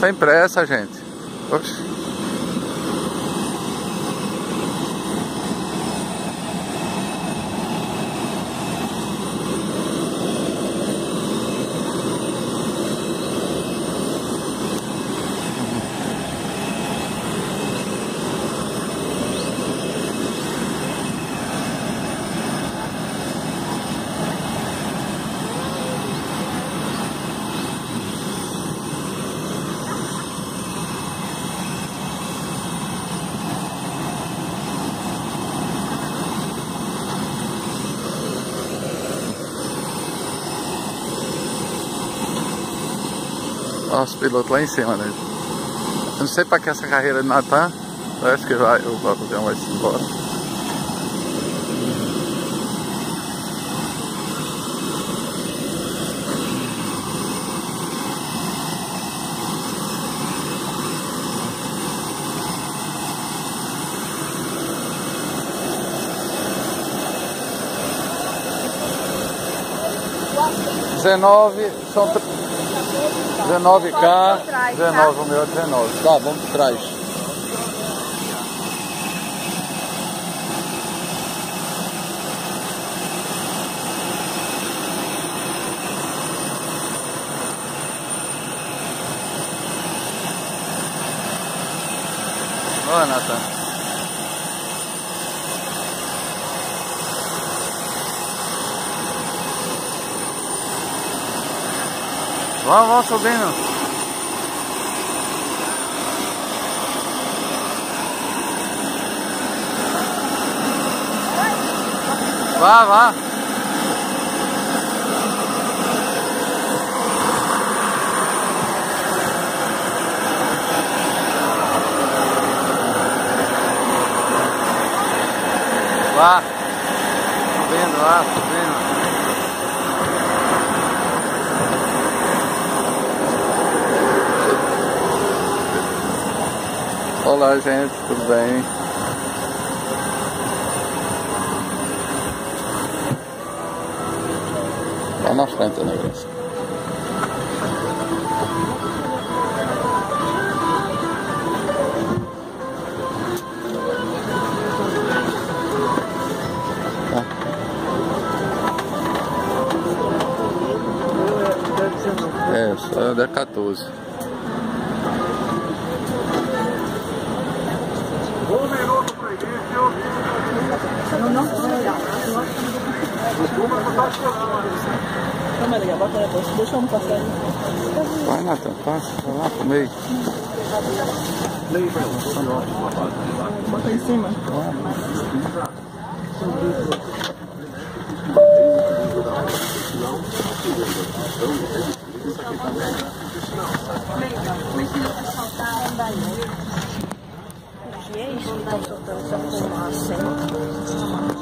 Sem pressa, gente. Oxi. Olha os pilotos lá em cima, né? Eu não sei pra que essa carreira de Natan. Parece que vai, o avião vai se embora. Dezenove, são 19K, 19, o meu é 19. Tá, vamos por trás. Olha, Nathan. Vamos, vamos subindo. Vá, vá. Vá. Subindo, vá, subindo. Olá, gente, tudo bem? Lá na frente negócio. Tá. É, só é da 14. Não, não, não, legal. Calma aí, bota depois. Deixa eu não passar aí. Vai, Nathan, passa, vai lá pro meio. Bota em cima. O que é 到处的是货啊谁能看吗